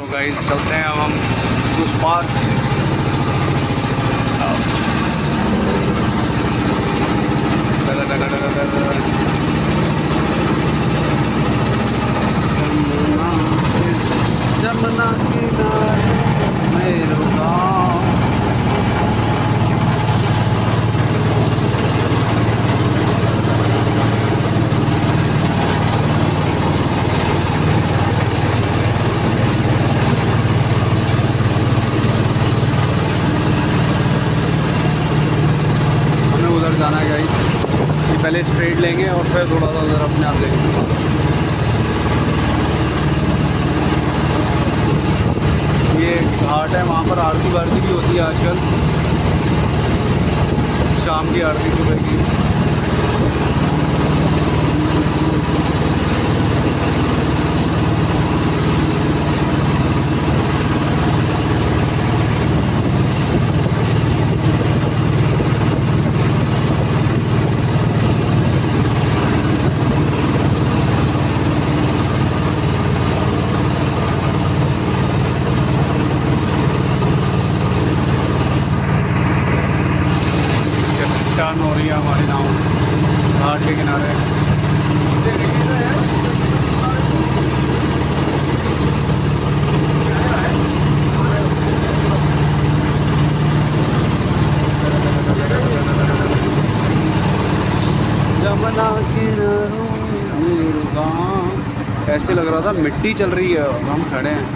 तो गाइस चलते हैं अब हम उस पार्क जमुना किनारे मेरो गाँव हमें उधर जाना गाइस कि पहले स्ट्रेट लेंगे और फिर थोड़ा सा उधर अपने आप लेंगे ये घाट है, वहाँ पर आरती वारती भी होती है आजकल। शाम की आरती सुबह की। टर्न हो रही है हमारी नाव घाट के किनारे। ऐसे लग रहा था मिट्टी चल रही है हम खड़े हैं।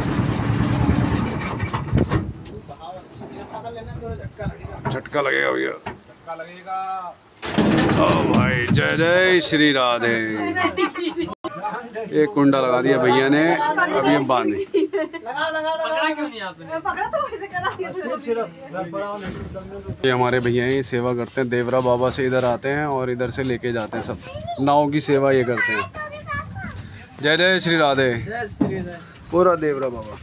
झटका लगेगा भैया। ओ भाई जय जय श्री राधे। एक कुंडा लगा दिया भैया ने अब ये बाँध तो वैसे करा ये हमारे भैया ये सेवा करते हैं देवरा बाबा से इधर आते हैं और इधर से लेके जाते हैं सब। नाव की सेवा ये करते हैं। जय जय श्री राधे। पूरा देवरा बाबा।